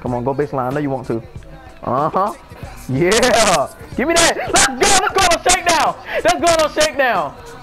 Come on, go baseline. I know you want to. Uh-huh. Yeah. Give me that. Let's go. Let's go on a shakedown. Let's go on a shakedown.